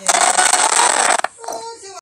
Yeah.